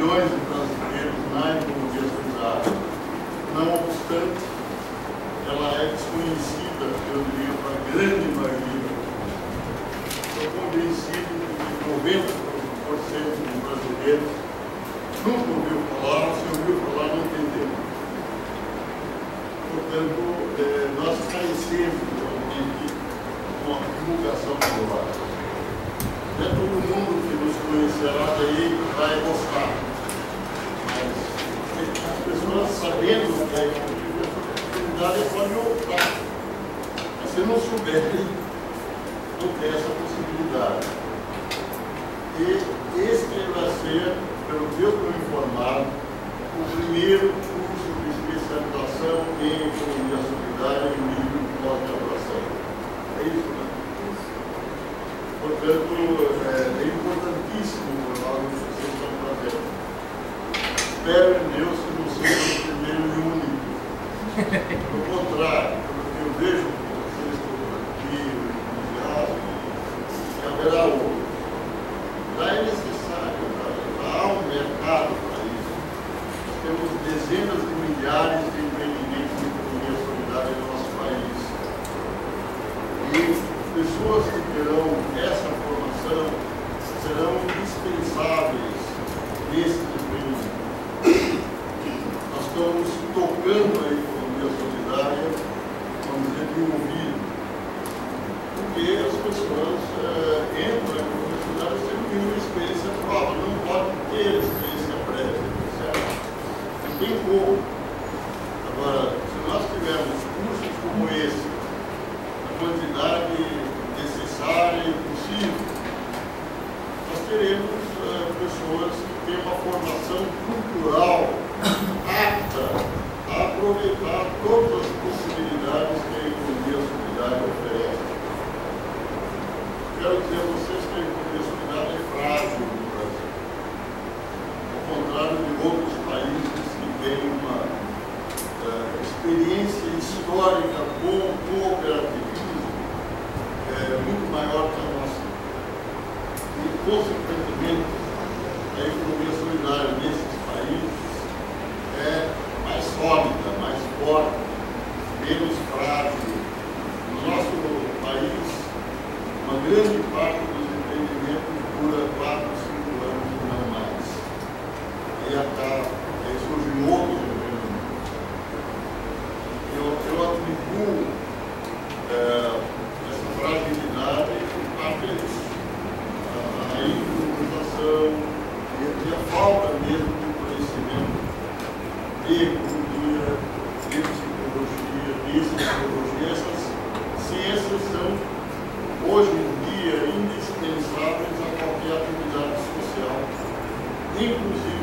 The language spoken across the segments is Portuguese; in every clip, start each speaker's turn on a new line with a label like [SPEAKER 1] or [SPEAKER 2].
[SPEAKER 1] milhões de brasileiros na solidária. Não obstante, inclusive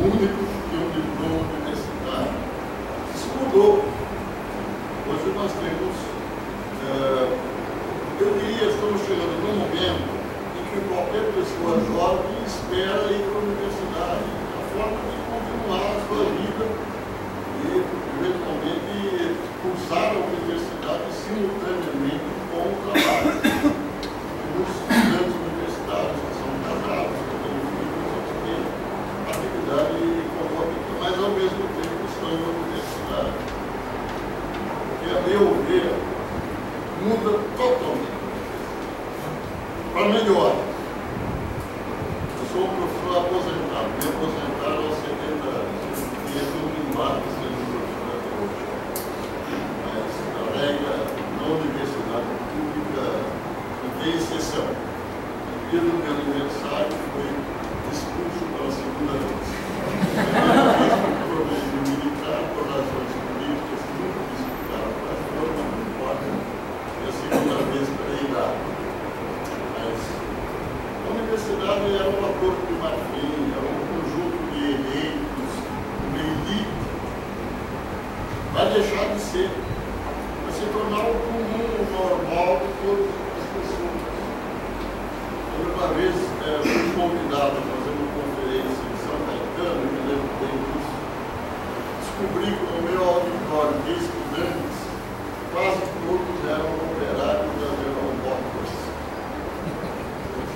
[SPEAKER 1] único que o é diploma universitário se mudou. Hoje nós temos, uh, eu diria, estamos chegando num momento em que qualquer pessoa jovem espera ir para a universidade, a forma de continuar a sua vida e, eventualmente, cursar a universidade simultaneamente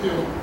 [SPEAKER 1] Thank you.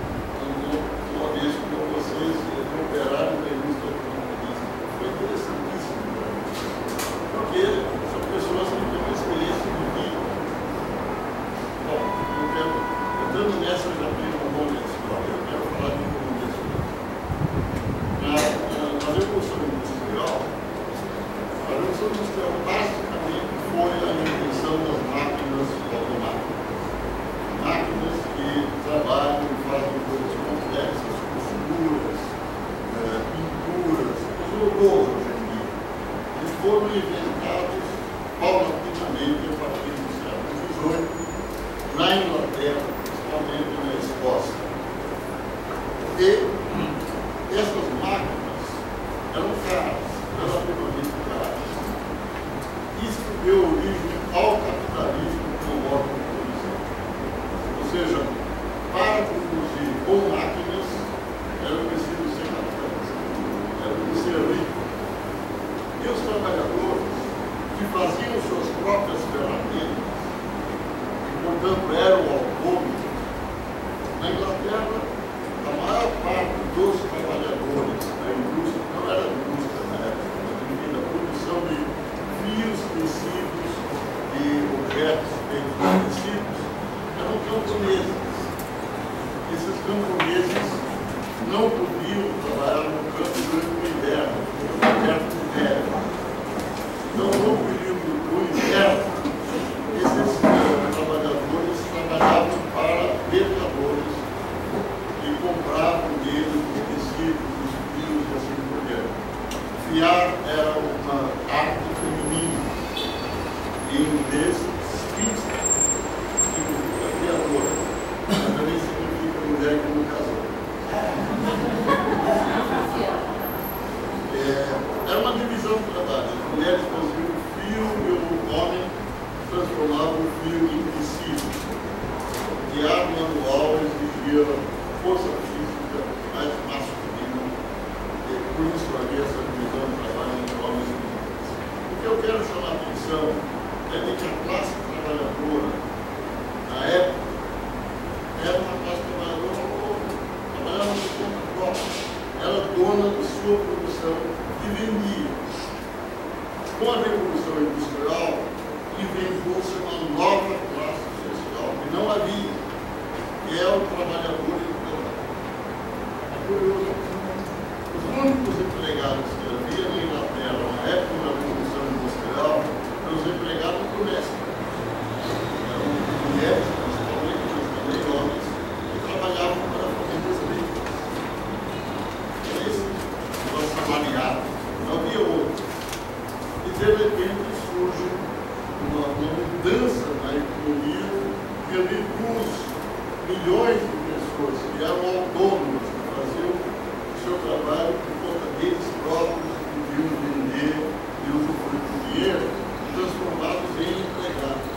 [SPEAKER 1] milhões de pessoas que é eram autônomas no Brasil o seu trabalho por conta deles próprios que podiam vender e usufruir do dinheiro transformados em empregados.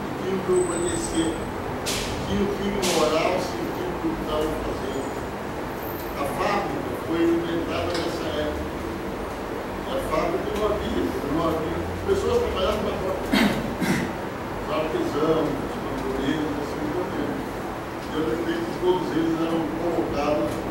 [SPEAKER 1] E Tinham que obedecer, é tinham que ignorar o sentido do que estavam é fazendo. A fábrica foi inventada nessa época. E a fábrica não havia, não havia. Pessoas trabalhavam na própria Os artesãos, todos eles eram convocados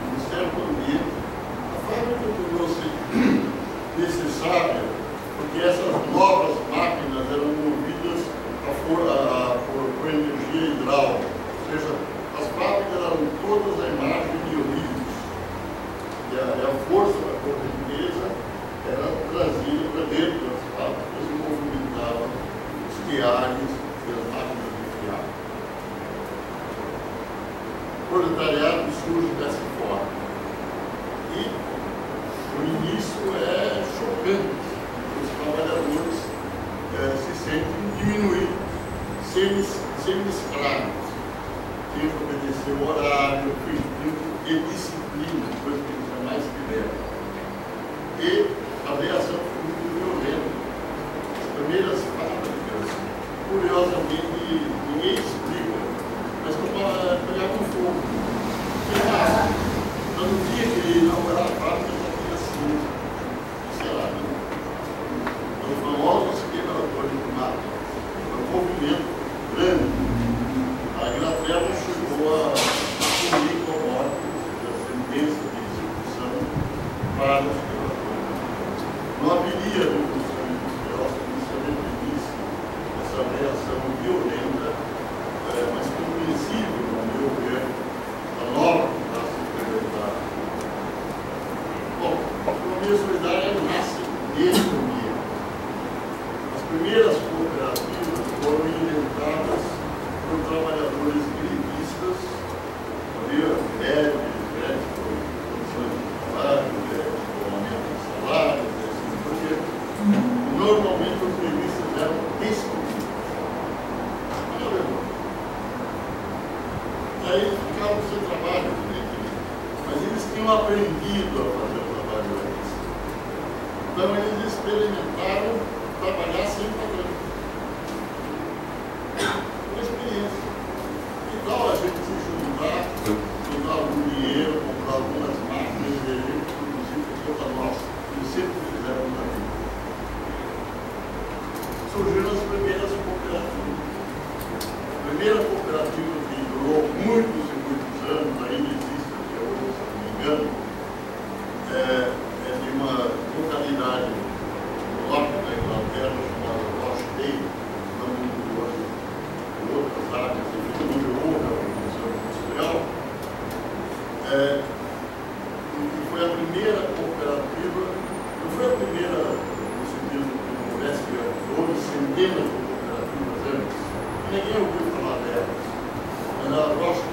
[SPEAKER 1] É, e foi a primeira cooperativa, não foi a primeira, no sentido que não houvesse, houve centenas de cooperativas antes, ninguém ouviu falar delas. Mas Rocha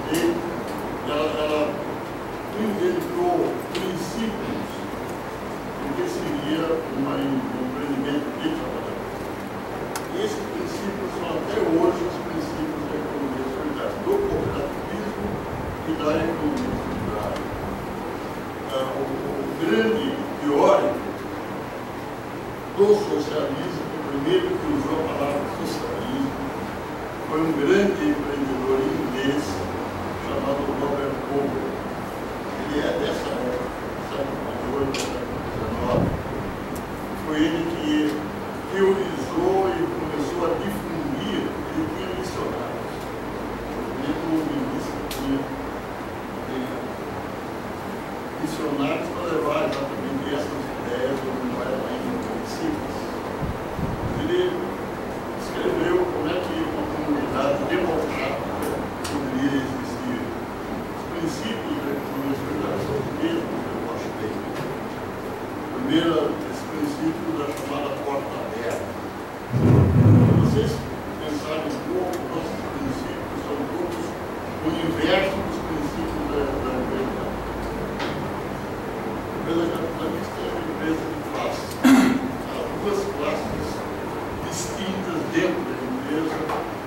[SPEAKER 1] dentro da empresa,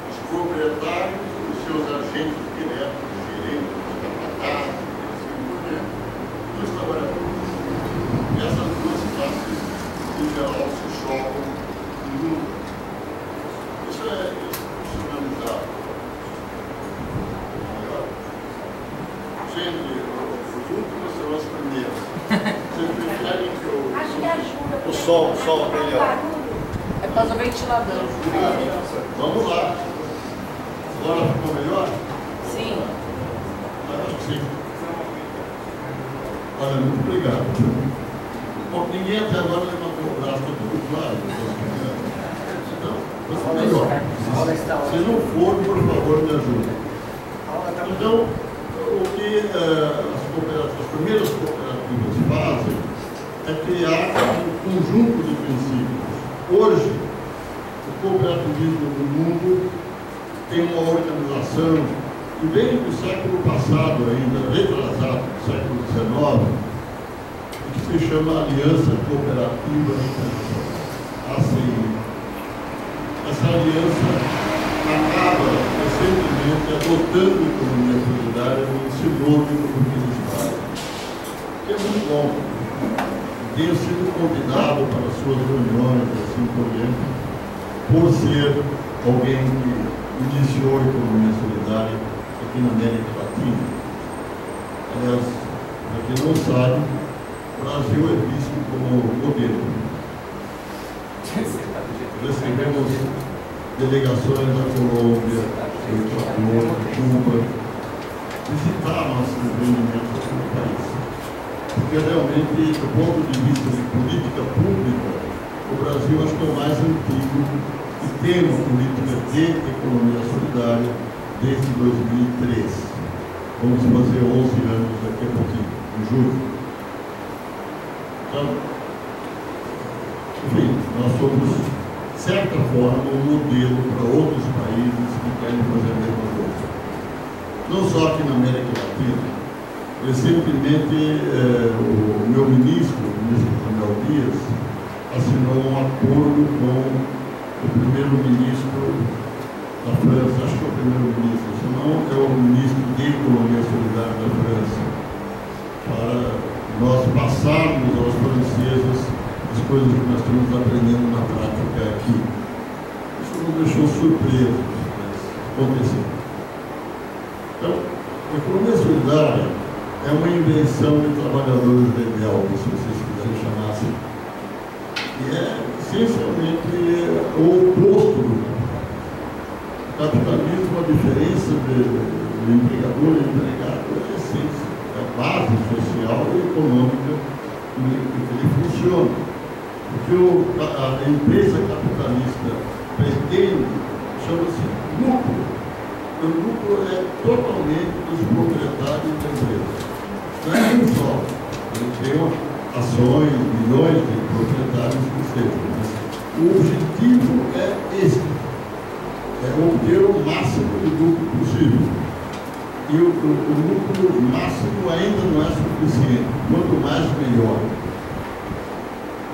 [SPEAKER 1] os proprietários, os seus agentes
[SPEAKER 2] ventilador.
[SPEAKER 1] Vamos lá. Agora ficou melhor?
[SPEAKER 2] Sim.
[SPEAKER 1] Acho que sim. Olha, muito obrigado. Bom, ninguém até agora levantou o braço, está tudo claro. Então, vai ser melhor. Se não for, por favor, me ajude. Então, o que eh, as, cooperativas, as primeiras cooperativas fazem é criar um conjunto de princípios. Hoje, o cooperativismo no mundo tem uma organização que vem do século passado ainda, retrasado, do século XIX, que se chama Aliança Cooperativa Internacional, ACI. Essa aliança acaba recentemente adotando a economia solidária nesse novo que eles fazem, que é muito bom. Tenho sido convidado para suas reuniões, assim por diante, por ser alguém que iniciou a economia solidária aqui na América Latina. Aliás, para quem não sabe, o Brasil é visto como modelo. Recebemos delegações da Colômbia, do Equador, Cuba, visitar nossos empreendimentos no país. Porque realmente, do ponto de vista de política pública, o Brasil acho que é o mais antigo e tem uma política de economia solidária desde 2003. Vamos fazer 11 anos daqui a pouquinho, em julho. Então, enfim, nós somos, de certa forma, um modelo para outros países que querem fazer a mesma coisa. Não só aqui na América Latina. Recentemente, eh, o meu ministro, o ministro Samuel Dias, assinou um acordo com o primeiro-ministro da França, acho que é o primeiro-ministro, se não é o ministro de Economia Solidária da França, para nós passarmos aos franceses as coisas que nós estamos aprendendo na prática aqui. Isso nos deixou surpresos, mas aconteceu. Então, a economia solidária é uma invenção de trabalhadores rebeldes, se vocês quiserem chamar assim. E é essencialmente o oposto do capitalismo, a diferença do empregador e empregado é a essência base social e econômica que ele funciona. O que o, a, a, empresa capitalista pretende chama-se lucro. O lucro é totalmente dos proprietários da empresa. Não é um só. Ele tem ações, milhões de proprietários que sejam. Mas o objetivo é esse. É obter o máximo de lucro possível e o, o, o lucro máximo ainda não é suficiente, quanto mais melhor.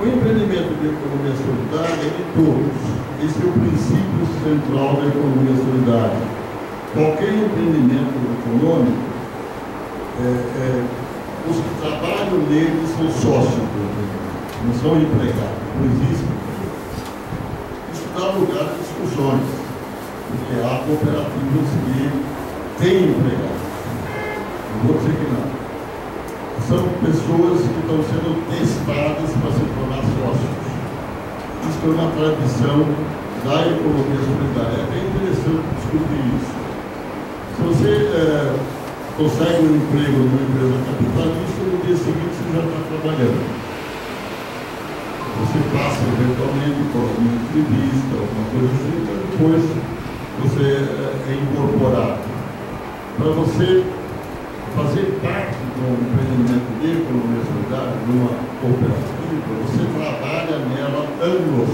[SPEAKER 1] O empreendimento de economia solidária é de todos. Esse é o princípio central da economia solidária. Qualquer empreendimento econômico, é, é, os que trabalham nele são sócios não são empregados, não existe. Isso dá lugar a discussões, porque há cooperativas que tem empregado. Não vou dizer que não. São pessoas que estão sendo testadas para se tornar sócios. Isso é uma tradição da economia solidária. É bem interessante discutir isso. Se você é, consegue um emprego numa empresa capitalista, no dia seguinte você já está trabalhando. Você passa eventualmente por uma entrevista, alguma coisa assim, mas depois você é, é incorporado para você fazer parte do empreendimento de economia solidária, numa cooperativa, você trabalha nela anos.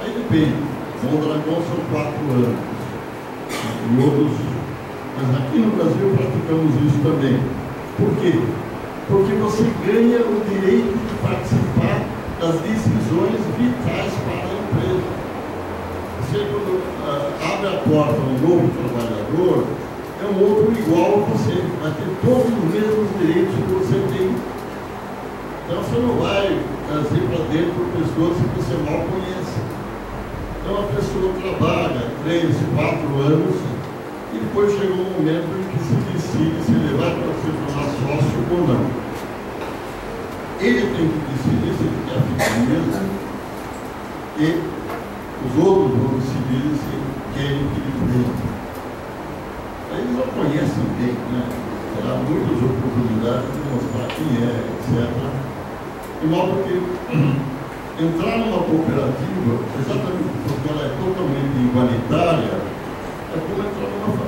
[SPEAKER 1] Aí depende. Mondragão são quatro anos. E outros. Mas aqui no Brasil praticamos isso também. Por quê? Porque você ganha o direito de participar das decisões vitais para a empresa. Você, quando uh, abre a porta a um novo trabalhador, é um outro igual a você, vai ter todos os mesmos direitos que você tem. Então você não vai trazer para dentro pessoas que você mal conhece. Então a pessoa trabalha três, quatro anos depois chega um momento em que se decide se ele vai para ou não. Ele tem que decidir se ele quer ficar mesmo e os outros vão decidir se querem que ele venha. Eles não conhecem bem, né? Terá muitas oportunidades de mostrar quem é, etc. De modo que entrar numa cooperativa, exatamente porque ela é totalmente igualitária, é como entrar numa família.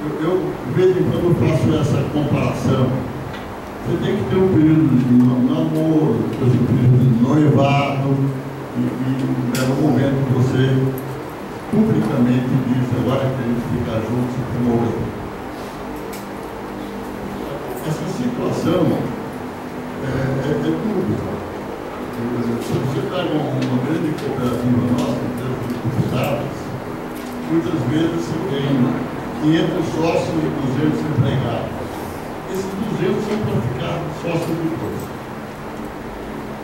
[SPEAKER 1] Eu, eu de vez em quando, faço essa comparação. Você tem que ter um período de namoro, depois um período de noivado, e, e é no momento que você publicamente diz agora que a gente ficar juntos e morrer. Essa situação é, é, é dúvida. Se você pega uma, grande cooperativa nossa, em termos de deputados, muitas vezes você tem 500 sócios e 200 empregados. Esses 200 são para ficar sócios depois.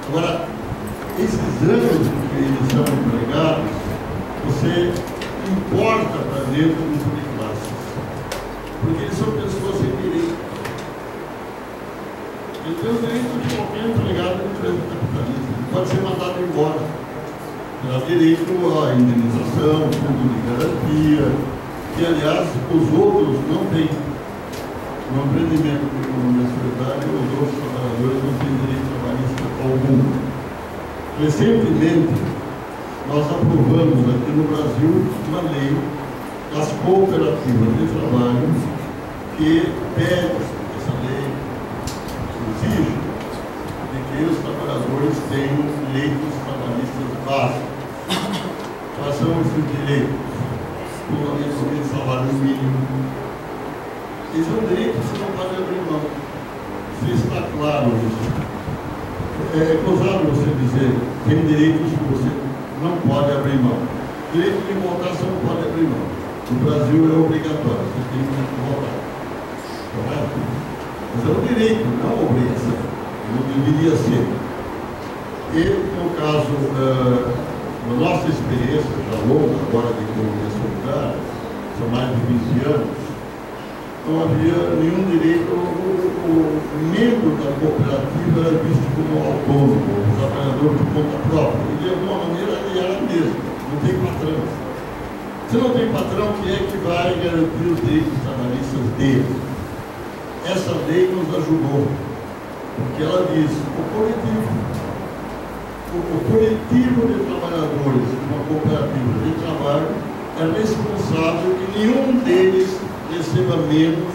[SPEAKER 1] Agora, esses anos que eles são empregados, você importa para dentro do de classes. Porque eles são pessoas sem direito. Ele tem o direito de qualquer empregado da empresa capitalista. Ele pode ser mandado embora. Terá direito à indenização, fundo de garantia, que aliás os outros não têm. No empreendimento de economia solidária, os outros trabalhadores não têm direito trabalhista algum. Recentemente, nós aprovamos aqui no Brasil uma lei das cooperativas de trabalho que pede, essa lei exige, de que os trabalhadores tenham direitos trabalhistas básicos. Quais são esses direitos? Fundamentalmente salário mínimo. Esse é um direito que você não pode abrir mão. Se está claro isso é cruzado você dizer tem direitos que você não pode abrir mão. Direito de votar você não pode abrir mão. No Brasil é obrigatório, você tem que votar. Correto? Mas é um direito, não uma obrigação. Não deveria ser. E, no caso, uh, na nossa experiência já longa, agora de economia são mais de 20 anos, não havia nenhum direito, o, membro da cooperativa era visto como autônomo, trabalhador por conta própria. E de alguma maneira ele era mesmo, não tem patrão. Se não tem patrão, quem é que vai garantir os direitos trabalhistas dele? Essa lei nos ajudou, porque ela diz, o coletivo, o, o coletivo de trabalhadores de uma cooperativa de trabalho é responsável que nenhum deles receba menos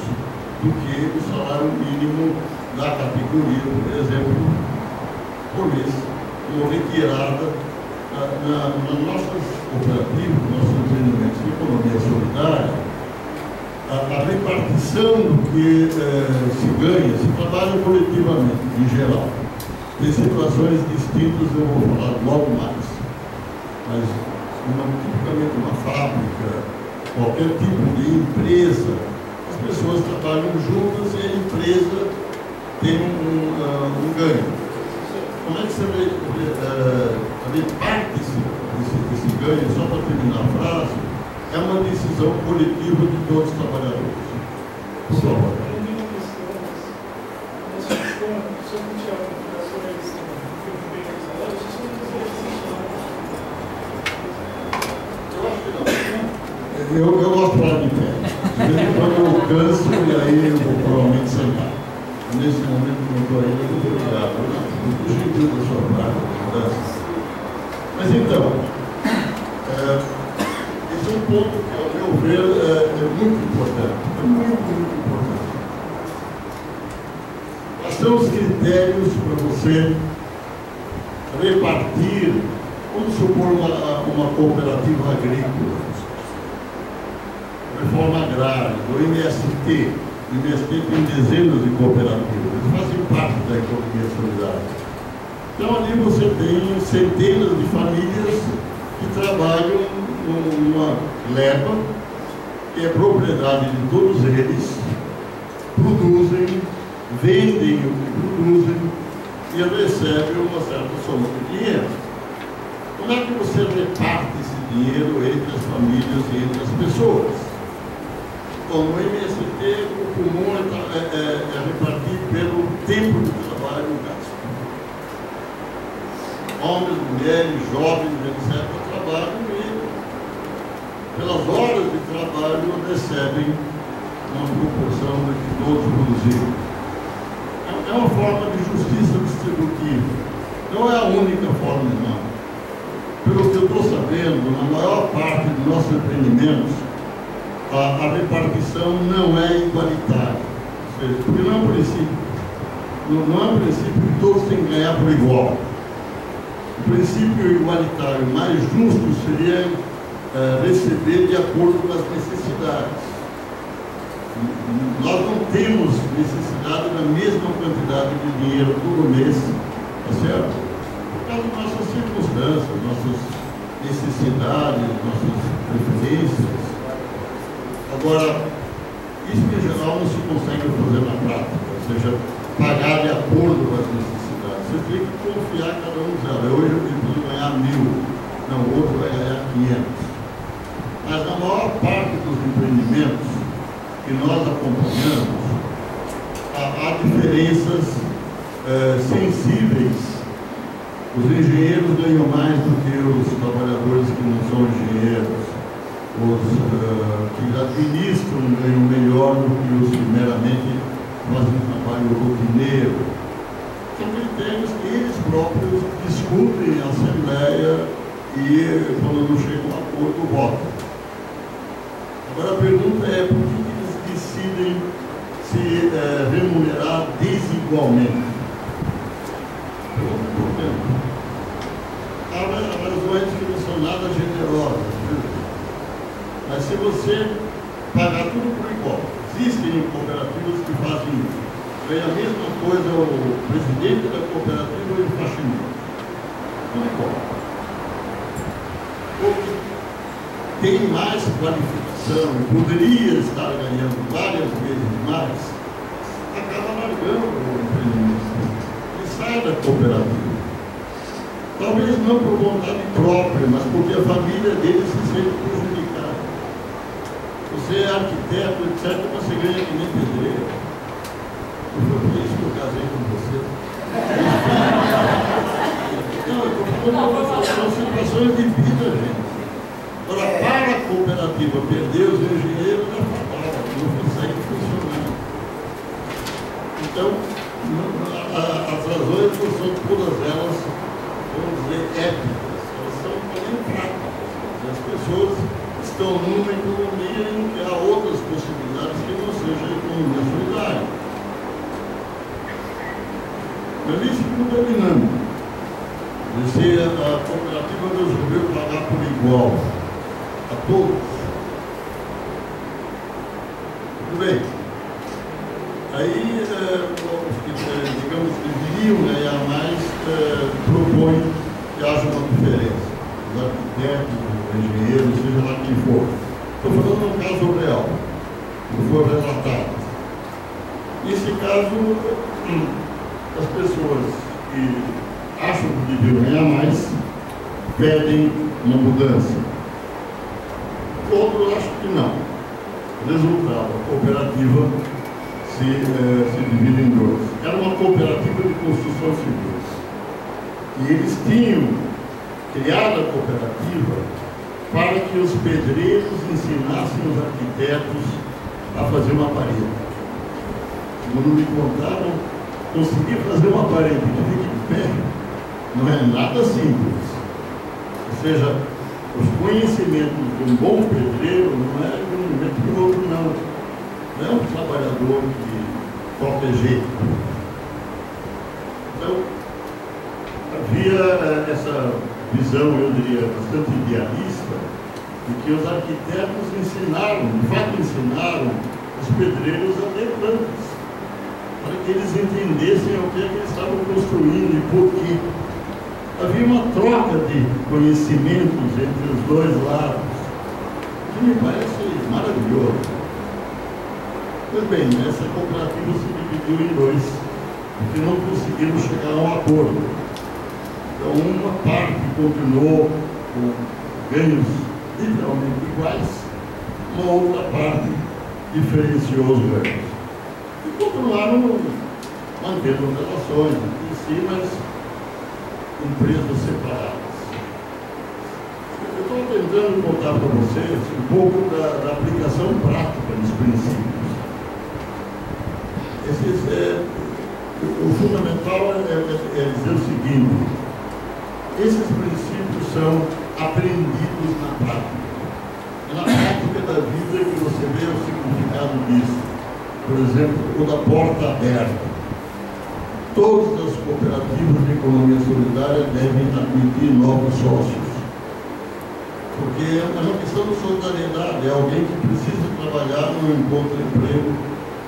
[SPEAKER 1] do que o salário mínimo da categoria, por exemplo, por mês, como retirada na, na, nas nossas cooperativas, nos nossos empreendimentos de economia solidária, a, a repartição do que eh, se ganha, se trabalha coletivamente, em geral. Tem situações distintas, eu vou falar logo mais. Mas, uma, tipicamente, uma fábrica, qualquer tipo de empresa, as pessoas trabalham juntas e a empresa tem um, uh, um ganho. Como é que você vê, uh, parte desse, desse ganho, só para terminar a frase, é uma decisão coletiva de todos os trabalhadores. Por favor. Eu, eu gosto de falar de pé. De vez em quando eu canso e aí eu vou provavelmente sentar. Nesse momento eu estou vou obrigado. Muito gentil da sua parte, Mas então, é, esse é um ponto que, ao meu ver, é, é muito importante. É muito, muito importante. Quais são os critérios para você repartir, vamos supor, uma, uma cooperativa agrícola reforma agrária, do MST. O MST tem dezenas de cooperativas, fazem parte da economia solidária. Então ali você tem centenas de famílias que trabalham numa leva, que é propriedade de todos eles, produzem, vendem o que produzem e recebem uma certa soma de dinheiro. Como é que você reparte esse dinheiro entre as famílias e entre as pessoas? Bom, no MST, o comum é, é, é- é repartir pelo tempo de trabalho gasto. Homens, mulheres, jovens, etc., trabalham e, pelas horas de trabalho, recebem uma proporção do que todos produziram. É- É uma forma de justiça distributiva. Não é a única forma, não. Pelo que eu estou sabendo, na maior parte dos nossos empreendimentos, a, a repartição não é igualitária. Ou seja, porque não é um princípio. Não, não é um princípio que todos têm que ganhar por igual. O princípio igualitário mais justo seria eh, receber de acordo com as necessidades. Nós não temos necessidade da mesma quantidade de dinheiro todo mês, tá certo? Por causa das nossas circunstâncias, nossas necessidades, nossas preferências. Agora, isso em geral não se consegue fazer na prática, ou seja, pagar de acordo com as necessidades. Você tem que confiar cada um delas. Hoje eu preciso ganhar mil, não, outro vai ganhar 500. Mas na maior parte dos empreendimentos que nós acompanhamos, há, diferenças eh, sensíveis. Os engenheiros ganham mais do que os trabalhadores que não são engenheiros. Os eh, que administram ganham melhor do que os que meramente fazem trabalho rotineiro. São critérios que eles próprios discutem em assembleia e, quando não chega a um acordo, votam. Agora a pergunta é por que eles decidem se eh, remunerar desigualmente? Pergunta importante. Há ra- razões que não são nada generosas? Mas se você pagar tudo por igual, existem cooperativas que fazem isso. Ganha a mesma coisa o presidente da cooperativa e o faxineiro. Tudo igual. Tem mais qualificação poderia estar ganhando várias vezes mais, acaba largando o empreendimento e sai da cooperativa. Talvez não por vontade própria, mas porque a família dele se sente prejudicada. Você é arquiteto, etc., você ganha que nem pedreiro. Foi por isso que eu casei com você. Falando uma situações de vida, gente. Agora, para a cooperativa perder os engenheiros é fatal, não consegue funcionar. Então, as razões são todas elas, vamos dizer, éticas, elas são também práticas. As pessoas estão numa economia em que há outras possibilidades que não seja a economia solidária. Mas isso ficou dominando. Se a cooperativa resolveu pagar por igual a todos. Tudo bem. Aí, eh, os que, eh, digamos, que deveriam ganhar mais, eh, propõem que haja uma diferença. Os arquitetos, os engenheiros, seja lá quem for. Estou falando de um caso real, que foi relatado. Nesse caso, hum, as pessoas que acham que deviam ganhar mais pedem uma mudança. Outros acham que não. Resultado, a cooperativa se, eh, se divide em dois. Era uma cooperativa de construção civil. E eles tinham criado a cooperativa para que os pedreiros ensinassem os arquitetos a fazer uma parede. Segundo me contaram, conseguir fazer uma parede que fique de pé não é nada simples. Ou seja, os conhecimentos de um bom pedreiro não é de um momento para o outro, não. Não é um trabalhador de qualquer jeito. Então, havia eh, essa visão, eu diria, bastante idealista, de os arquitetos ensinaram, de fato ensinaram, os pedreiros a ter plantas, para que eles entendessem o que, é que eles estavam construindo e por quê. Havia uma troca de conhecimentos entre os dois lados, que me parece maravilhoso. Pois bem, essa cooperativa se dividiu em dois, porque não conseguiram chegar a um acordo. Então, uma parte continuou com ganhos literalmente iguais, uma outra parte diferenciou os ganhos. E continuaram mantendo relações em si, mas empresas separadas. Eu estou tentando contar para vocês um pouco da, da aplicação prática dos princípios. Esses, é, o fundamental é, é, é dizer o seguinte: esses princípios são aprendidos na prática. É na prática da vida que você vê o significado disso. Por exemplo, o da porta aberta. Todas as cooperativas de economia solidária devem admitir novos sócios. Porque é uma questão de solidariedade. É alguém que precisa trabalhar, não encontra emprego,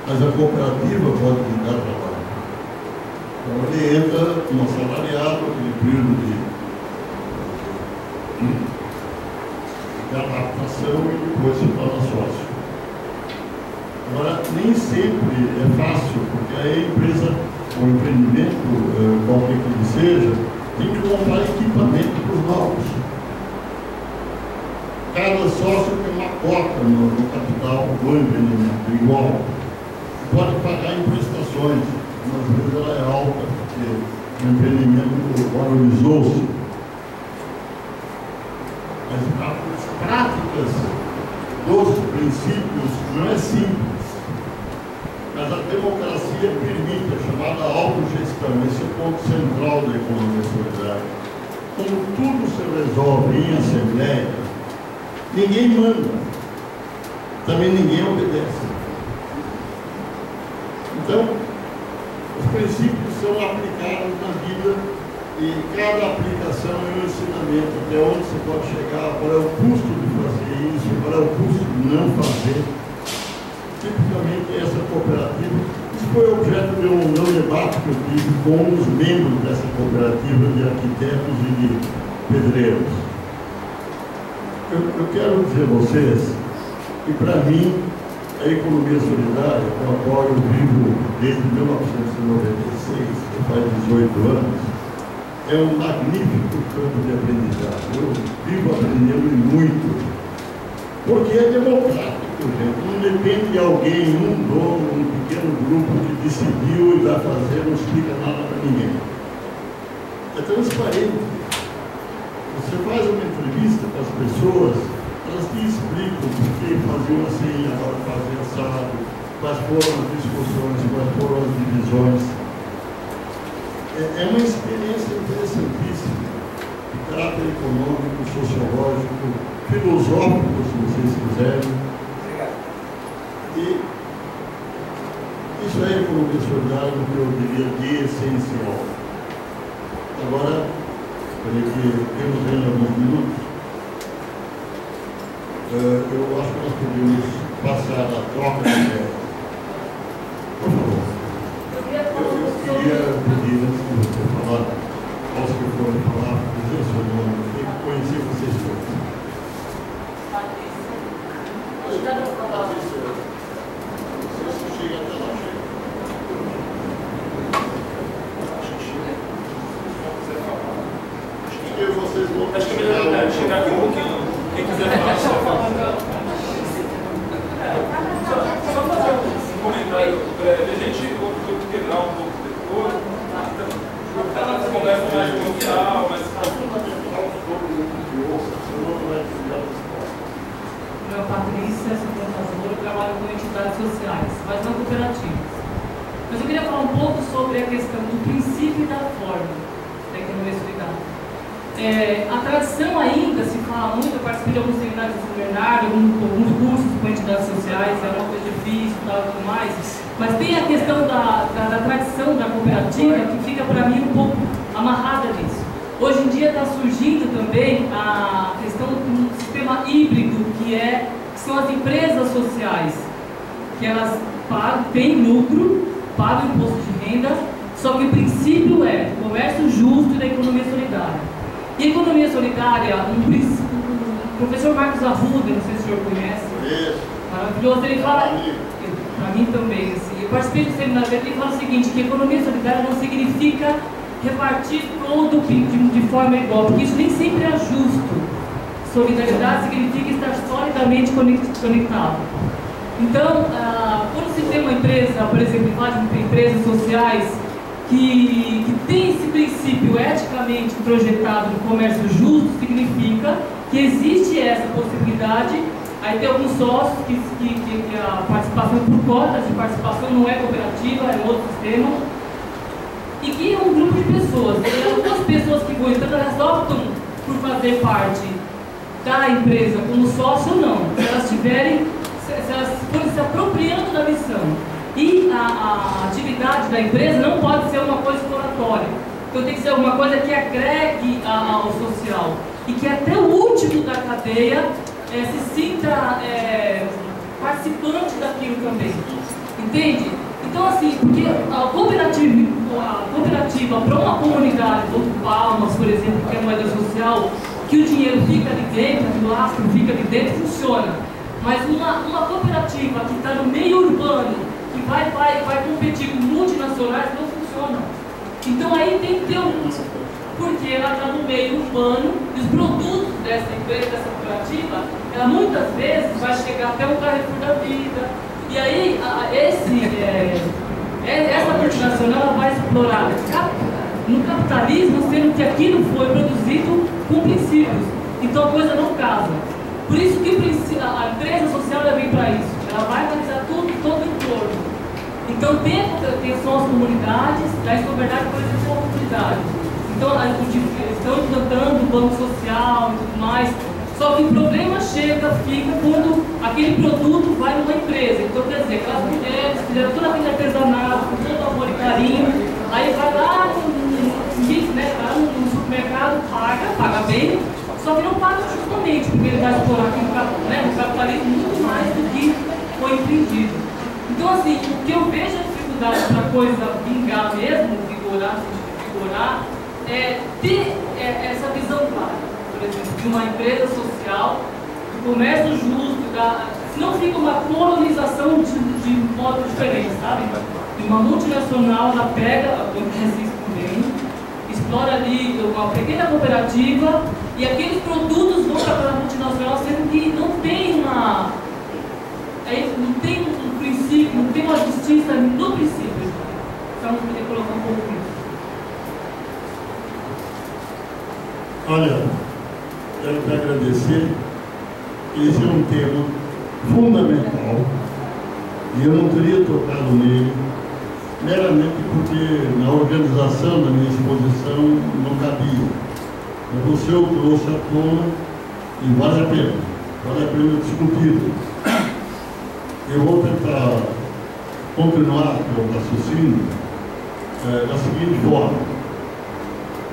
[SPEAKER 1] mas a cooperativa pode lhe dar trabalho. Então ele entra como assalariado, aquele período de de adaptação e depois se torna sócio. Agora, nem sempre é fácil, porque a empresa, o empreendimento, eh, qualquer que ele seja, tem que comprar equipamento para os novos. Cada sócio tem uma cota no, no capital do empreendimento, igual. Pode pagar em prestações, mas vezes ela é alta, porque o empreendimento valorizou-se as práticas dos princípios não é simples, mas a democracia permite a chamada autogestão, esse é ponto central da economia solidária. Como tudo se resolve em assembleia, ninguém manda, também ninguém obedece. Então, os princípios são aplicados na vida e cada aplicação é um ensinamento até onde você pode chegar, qual é o custo de fazer isso, qual é o custo de não fazer. Tipicamente essa cooperativa, isso foi objeto de um, de debate que eu tive com os membros dessa cooperativa de arquitetos e de pedreiros. Eu, eu quero dizer a vocês que para mim a economia solidária, com a qual eu vivo desde 1996, que faz 18 anos, é um magnífico campo de aprendizagem. Eu vivo aprendendo muito. Porque é democrático, gente. Não depende de alguém, um dono, um pequeno grupo que decidiu e vai fazer, não explica nada para ninguém. É transparente. Você faz uma entrevista com as pessoas, elas te explicam por que faziam assim, agora fazem assado, quais foram as discussões, quais foram as divisões é, é uma experiência interessantíssima, de caráter econômico, sociológico, filosófico, se vocês quiserem. E isso é economia solidária, que eu diria de essencial. Agora, peraí que temos ainda alguns minutos, uh, eu acho que nós podemos passar a troca de ideias. Por favor. Eu, eu queria pedir falar, aos que forem falar, dizer o seu nome, tem que conhecer vocês todos. Chega até lá, chega. Acho que vocês vão.
[SPEAKER 3] Acho que é melhor chegar aqui um pouquinho. Quem quiser falar, só fala. Só fazer um comentário breve. A gente, vou quebrar um pouco depois ela conversa mais coloquial, mais
[SPEAKER 2] Meu Patrícia, sou contadora, trabalho com entidades sociais, mas não cooperativas. Mas eu queria falar um pouco sobre a questão do princípio e da forma da economia solidária. É, a tradição ainda se fala muito, eu participei de alguns seminários de São Bernardo, alguns cursos com entidades sociais, é uma coisa difícil e tal, tudo mais. Mas tem a questão da, da, da tradição da cooperativa que fica para mim um pouco amarrada nisso. Hoje em dia está surgindo também a questão do sistema híbrido, que, é, que são as empresas sociais, que elas pagam, têm lucro, pagam imposto de renda, só que o princípio é o comércio justo e da economia solidária. E economia solidária, um, o professor Marcos Arruda, não sei se o senhor conhece, maravilhoso, ele fala, para mim também, assim, eu participei do seminário dele, ele fala o seguinte, que economia solidária não significa repartir todo de, de forma igual, porque isso nem sempre é justo. Solidariedade significa estar solidamente conectado. Então, ah, quando se tem uma empresa, por exemplo, empresas sociais que, que tem esse princípio eticamente projetado do comércio justo, significa que existe essa possibilidade. Aí tem alguns sócios que, que, que, que a participação por cotas de participação não é cooperativa, é outro sistema. E que é um grupo de pessoas. E algumas pessoas que vão entrando, elas optam por fazer parte da empresa como sócio ou não. Se elas tiverem, se, se elas forem se apropriando da missão. E a, a, atividade da empresa não pode ser uma coisa exploratória. Então tem que ser alguma coisa que agregue ao social. E que até o último da cadeia é, se sinta é, participante daquilo também. Entende? Então assim, porque a cooperativa, a cooperativa para uma comunidade, como Palmas, por exemplo, que é moeda social, que o dinheiro fica ali dentro, o lastro fica ali dentro, funciona. Mas uma, uma cooperativa que está no meio urbano, que vai, vai, vai competir com multinacionais, não funciona. Então aí tem que ter um. Porque ela está no meio urbano e os produtos dessa empresa, dessa cooperativa, ela muitas vezes vai chegar até o Carrefour da vida. E aí a, esse, é, é essa multinacional vai explorar no capitalismo, sendo que aquilo foi produzido com princípios. Então a coisa não casa. Por isso que a empresa social deve vir para isso. Ela vai analisar tudo, todo o entorno. Então tem, tem são as comunidades, da verdade, por exemplo, comunidades. Então estão implantando o banco social e tudo mais. Só que o problema chega, fica quando aquele produto vai numa empresa. Então, quer dizer, aquelas mulheres fizeram toda aquele artesanato, com todo amor e carinho, aí vai lá no, né, lá no supermercado, paga, paga bem, só que não paga justamente, porque ele vai explorar no, né, no capitalismo muito mais do que foi empreendido. Então, assim, o que eu vejo a dificuldade para a coisa vingar mesmo, vigorar, vigorar, é ter é, essa visão clara por exemplo, de uma empresa social, do comércio justo, da, não fica uma colonização de, de modo diferente, sabe? E uma multinacional, ela pega, acontece isso também, explora ali uma pequena cooperativa e aqueles produtos vão para a multinacional, sendo que não tem uma. É, não tem um princípio, não tem uma justiça no princípio. Então, poder colocar um pouco isso.
[SPEAKER 1] Olha, quero te agradecer. Esse é um tema fundamental e eu não teria tocado nele meramente porque na organização da minha exposição não cabia. Mas você o trouxe à tona e vale a pena, vale a pena discutir. Eu vou tentar continuar o raciocínio é, da seguinte forma.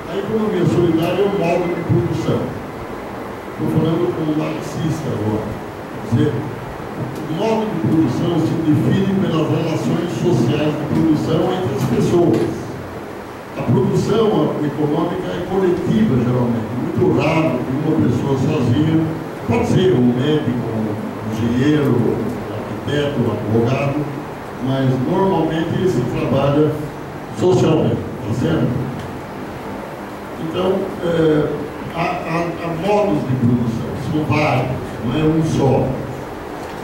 [SPEAKER 1] A economia solidária é um modo de produção Estou falando como marxista agora. Quer dizer, o modo de produção se define pelas relações sociais de produção entre as pessoas. A produção econômica é coletiva, geralmente. Muito raro que uma pessoa sozinha, pode ser um médico, um engenheiro, um arquiteto, um advogado, mas normalmente se trabalha socialmente, tá certo? Então, é, há, há, há modos de produção, são vários, não é um só.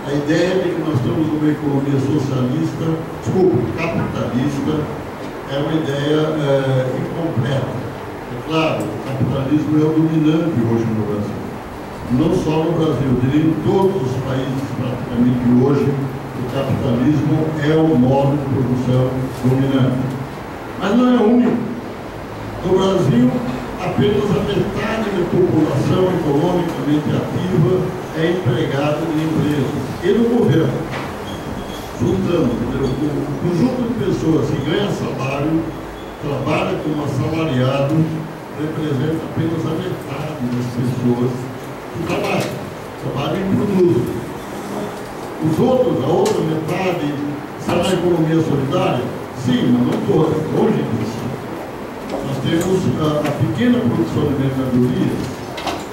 [SPEAKER 1] A ideia de que nós temos uma economia socialista, desculpa, capitalista, é uma ideia é, incompleta. É claro, o capitalismo é o dominante hoje no Brasil. Não só no Brasil, diria em todos os países praticamente hoje, o capitalismo é o modo de produção dominante. Mas não é único. No Brasil, apenas a metade da população economicamente ativa é empregada em empresas e no governo. Juntando, o conjunto de pessoas que ganha salário, trabalha como assalariado, representa apenas a metade das pessoas que trabalham, trabalham e produzem. Os outros, a outra metade, está na economia solidária? Sim, mas não toda, longe disso temos a, a pequena produção de mercadorias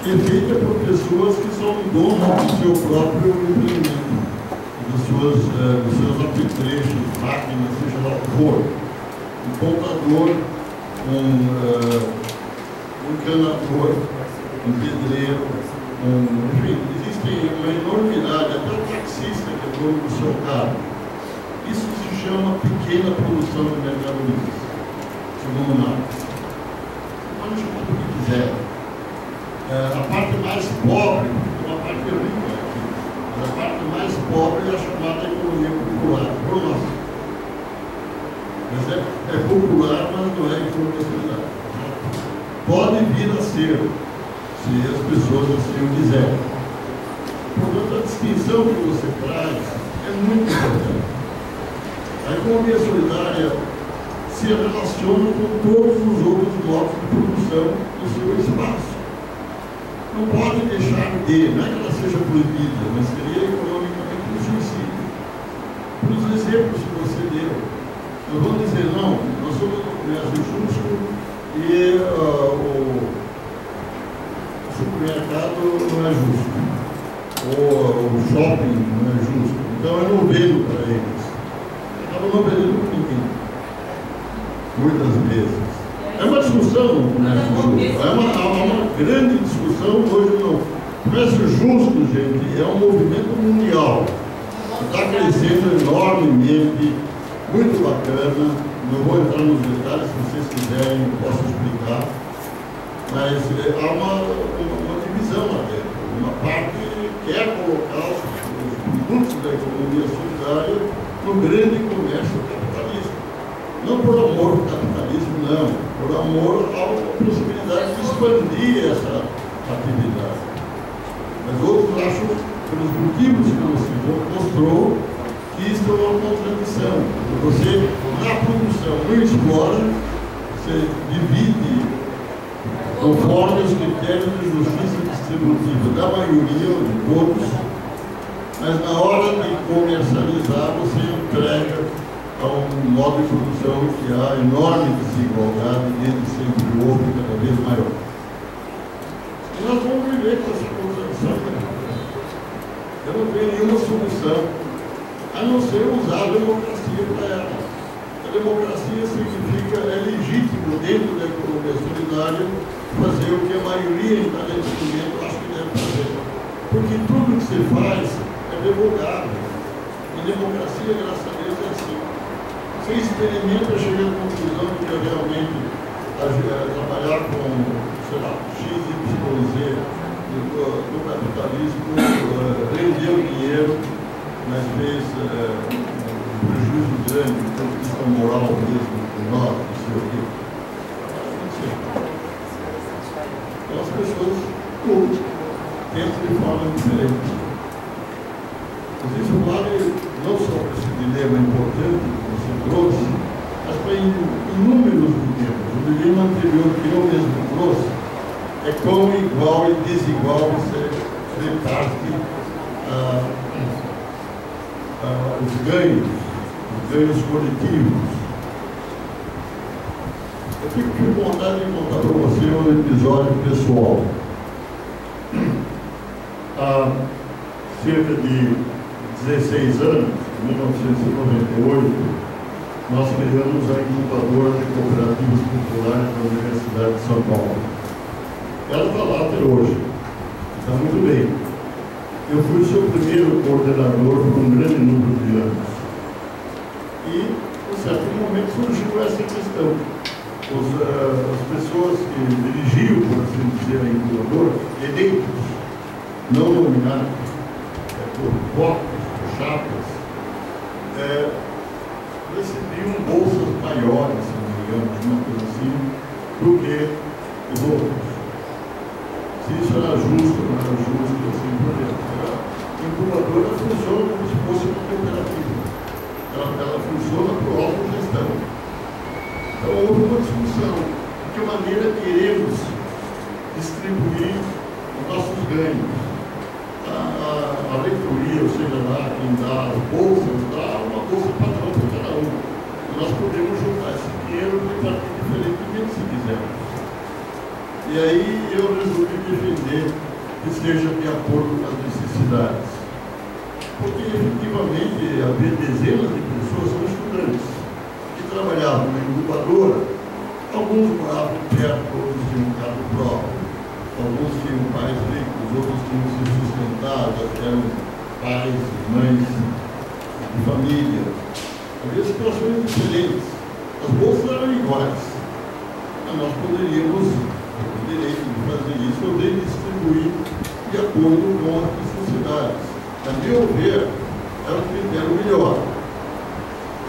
[SPEAKER 1] que é feita por pessoas que são donos do seu próprio empreendimento, dos seus, uh, dos seus apetrechos, máquinas, seja lá o que for. Um contador, um, uh, um encanador, um pedreiro, um, enfim, existe uma enormidade, até o taxista que dono do seu carro. Isso se chama pequena produção de mercadorias, segundo Marx. Pode chamar do que quiser. É, a parte mais pobre, uma parte rica aqui, mas a parte mais pobre é a chamada economia popular, por nós. Mas é, é popular, mas não é economia Pode vir a ser, se as pessoas assim o quiserem. Portanto, a distinção que você traz é muito importante. A economia solidária se relaciona com todos os outros modos de produção do seu espaço. Não pode deixar de, não é que ela seja proibida, mas seria economicamente um suicídio. Para os exemplos que você deu, nós vamos dizer, não, nós somos um comércio justo e uh, o supermercado não é justo, ou o shopping não é justo. Então eu não vendo para eles. Acaba não vendendo para ninguém. Muitas vezes. É uma discussão, né? é uma, é uma grande discussão hoje no comércio justo, gente, é um movimento mundial. Está crescendo enormemente, muito bacana. Não vou entrar nos detalhes, se vocês quiserem, posso explicar. Mas é, há uma, uma, uma, divisão lá dentro. Uma parte quer colocar os, os produtos da economia solidária no grande comércio. Não por amor ao capitalismo, não. Por amor à possibilidade de expandir essa atividade. Mas outros acham, pelos motivos que você mostrou, que isso é uma contradição. Você, na produção, não explora, você divide conforme os critérios de justiça distributiva da maioria, ou de todos, mas na hora de comercializar, você entrega a um modo de produção que há enorme desigualdade, desde sempre houve, cada vez maior. E nós vamos viver com essa contradição. Né? Eu não tenho nenhuma solução, a não ser usar a democracia para ela. A democracia significa, é legítimo dentro da economia solidária, fazer o que a maioria em cada instrumento acha que deve fazer. Porque tudo que se faz revogável. A democracia, graças a é. Você experimenta, chega à conclusão que realmente trabalhar com, sei lá, X, Y, Z do, do capitalismo rendeu dinheiro, mas fez uh, um prejuízo grande do moral mesmo, nós, não sei o quê. Então as pessoas pensam de forma diferente. Isso vale não só para esse dilema importante que você trouxe, mas para inúmeros dilemas. O dilema anterior que eu mesmo trouxe é quão igual e desigual você reparte ah, ah, os ganhos, os ganhos coletivos. Eu fico com vontade de contar para você um episódio pessoal. Há cerca de 16 anos, em 1998, nós criamos a incubadora de cooperativas populares da Universidade de São Paulo. Ela está lá até hoje, está muito bem. Eu fui seu primeiro coordenador por um grande número de anos. E, em certo momento, surgiu essa questão. Os, uh, as pessoas que dirigiam, por assim dizer, a incubadora, eleitos, não nominados, é, por voto, chapas, é, recebiam bolsas maiores, se não me engano, uma coisa assim, do que os outros. Se isso era justo, não era justo, assim por diante. A incubadora funciona como se fosse uma cooperativa. Ela, ela funciona por autogestão. Então houve uma discussão de que maneira queremos distribuir os nossos ganhos a, a leitoria, ou seja lá, dá as bolsas, dá uma bolsa padrão para cada um. Nós podemos juntar esse dinheiro e partir diferentemente se quisermos. E aí eu resolvi defender que seja de acordo com as necessidades. Porque efetivamente havia dezenas de pessoas, são estudantes, que trabalhavam na incubadora, alguns moravam perto, outros tinham um carro próprio, alguns tinham pais ricos, outros tinham se sustentado, eram pais, mães família. Havia situações diferentes. As bolsas eram iguais. Mas nós poderíamos ter o direito de fazer isso ou de distribuir de acordo com as necessidades. A meu ver, era o critério melhor.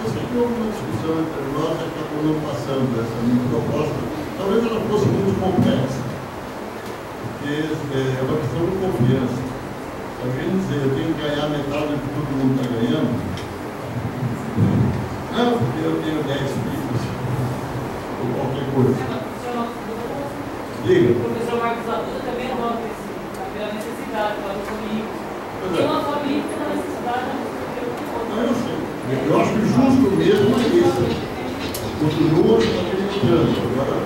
[SPEAKER 1] Eu sei que houve uma discussão entre nós e acabou não passando essa minha proposta. Talvez ela fosse muito complexa, porque é uma questão de confiança. Alguém dizer, eu tenho que ganhar metade do que todo mundo está ganhando. Não, porque eu tenho 10 filhos, ou qualquer coisa. Diga.
[SPEAKER 2] O professor Marcos Adão também nota esse, pela necessidade, pela família.
[SPEAKER 1] Pois
[SPEAKER 2] Tem
[SPEAKER 1] é.
[SPEAKER 2] uma família que tem uma necessidade,
[SPEAKER 1] Não, eu sei. Eu acho que justo mesmo é isso. Continua acreditando. Agora,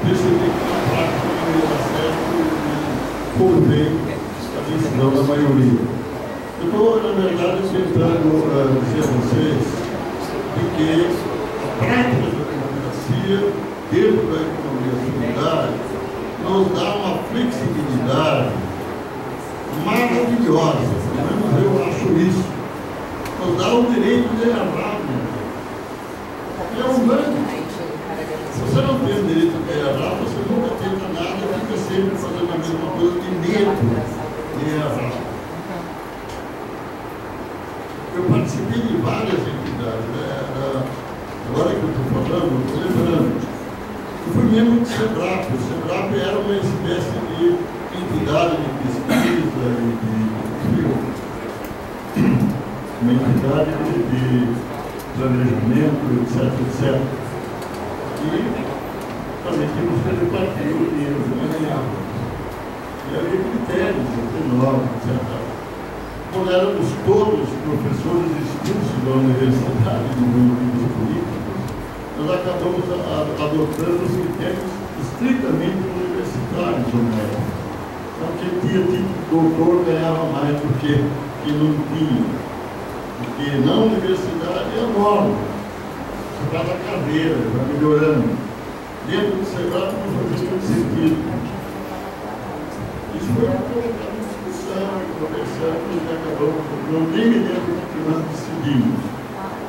[SPEAKER 1] perceber que na prática não ia dar certo e convém a decisão da maioria. Eu estou, na verdade, tentando eh, dizer a vocês de que a prática da democracia, dentro da economia solidária, nos dá uma flexibilidade maravilhosa. Pelo menos eu acho isso nos dá o direito de errar. É um grande. Você não tem o direito de errar, você nunca tenta nada, fica sempre fazendo a mesma coisa de medo de errar. Eu participei de várias entidades. né? Agora que eu estou falando, estou lembrando. Eu fui membro do SEBRAP. O SEBRAP era uma espécie de entidade de pesquisa e de, uma entidade de, de planejamento, etc, etc. E também temos que repartir o dinheiro maneira. E havia critérios, entre nós, etc. Quando éramos todos professores expulsos da universidade, do movimentos políticos, nós acabamos adotando os critérios estritamente universitários na época. Então, quem tinha título doutor ganhava mais do que quem não tinha. Porque na universidade é norma. Você faz a cadeira, vai melhorando. Dentro do Sebrae não fazia muito sentido. Isso foi uma discussão, conversando e acabamos. Não nem me lembro que nós decidimos.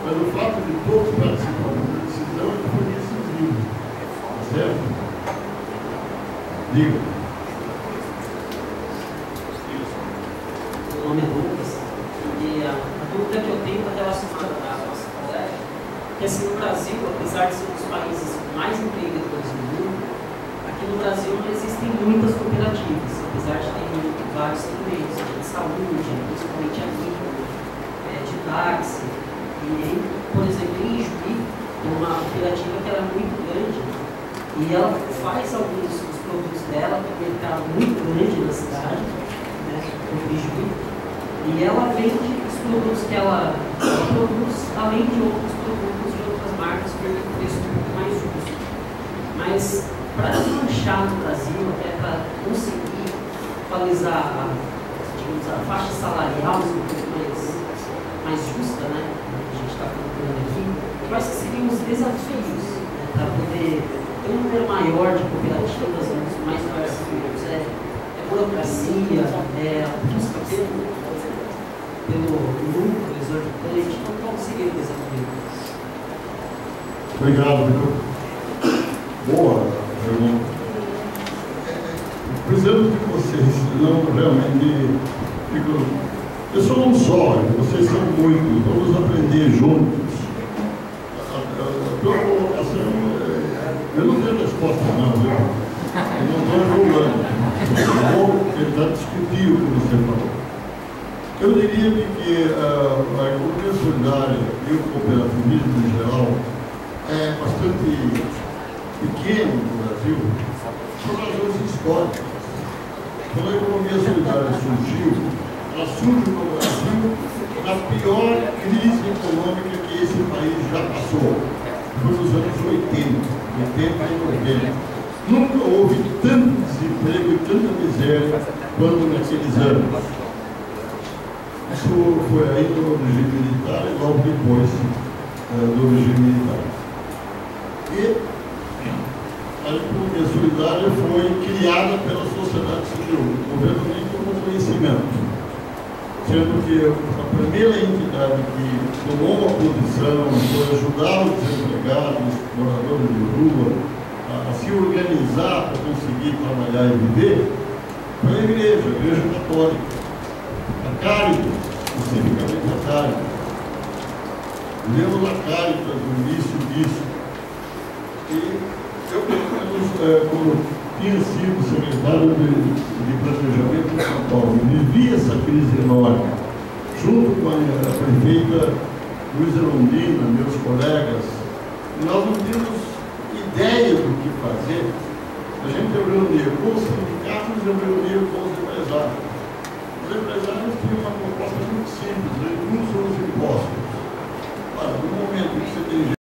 [SPEAKER 1] Mas o fato de todos participarem da decisão é foi decisivo. Tá certo? Diga.
[SPEAKER 4] Meu nome é Lucas, e a, a dúvida que eu tenho está relacionada à nossa conversa, que assim, no Brasil, apesar de ser um dos países mais empreendedores do mundo, aqui no Brasil não existem muitas cooperativas, apesar de ter vários segmentos, de saúde, principalmente agrícola, é, de táxi, e aí, por exemplo, em Juí, tem uma cooperativa que era muito grande, e ela faz alguns dos produtos dela para um mercado muito grande na cidade, né, no Juí, e ela vende os produtos que ela, ela produz, além de outros produtos de outras marcas por um preço um pouco mais justo. Mas para desmanchar no Brasil, até para conseguir equalizar a, digamos, a faixa salarial um pouco mais, mais justa, né? Que a gente está colocando aqui, quais que seriam os desafios né, para poder ter um número maior de cooperativas mais parceiros? É, é burocracia, é a busca pelo pelo lucro exorbitante, então qual seria o desafio?
[SPEAKER 1] Obrigado, Vitor. Boa pergunta. Precisamos de vocês, senão realmente fico. Eu sou um só, vocês são muitos, vamos aprender juntos. A, a, a tua colocação, é, eu não tenho resposta não, viu? Eu não estou julgando. Eu vou tentar discutir o que você falou. Eu diria que ah, a economia solidária e o cooperativismo em geral é bastante pequeno no Brasil por razões históricas. Quando a economia solidária surgiu, ela surge no Brasil na pior crise econômica que esse país já passou. Foi nos anos 80, 80 e 90. Nunca houve tanto desemprego e tanta miséria quanto naqueles anos. Isso foi ainda no regime militar e logo depois eh, do regime militar. E a economia solidária foi criada pela sociedade civil. O governo nem tomou conhecimento. sendo que a primeira entidade que tomou uma posição foi ajudar os desempregados, moradores de rua, a, se organizar para conseguir trabalhar e viver, foi a igreja, a igreja católica. A Caritas, especificamente a Caritas. Lemos a Caritas no início disso. E eu, pelo menos, é, como tinha sido secretário de, de planejamento de São Paulo, vivi essa crise enorme, junto com a, a prefeita Luiz Londrina, meus colegas, nós não tínhamos ideia do que fazer. A gente reunia com os sindicatos e reunia com os empresários. Os empresários tinham uma proposta muito simples, eles não são os impostos. Olha, no momento que você tem